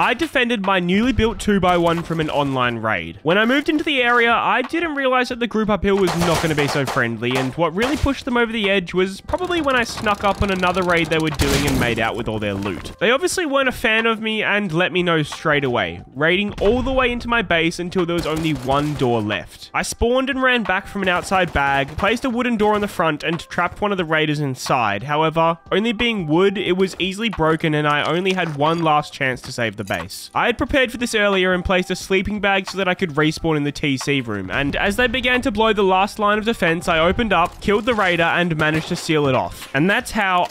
I defended my newly built 2x1 from an online raid. When I moved into the area, I didn't realize that the group uphill was not going to be so friendly, and what really pushed them over the edge was probably when I snuck up on another raid they were doing and made out with all their loot. They obviously weren't a fan of me and let me know straight away, raiding all the way into my base until there was only one door left. I spawned and ran back from an outside bag, placed a wooden door on the front, and trapped one of the raiders inside. However, only being wood, it was easily broken and I only had one last chance to save the base. I had prepared for this earlier and placed a sleeping bag so that I could respawn in the TC room, and as they began to blow the last line of defense, I opened up, killed the raider, and managed to seal it off. And that's how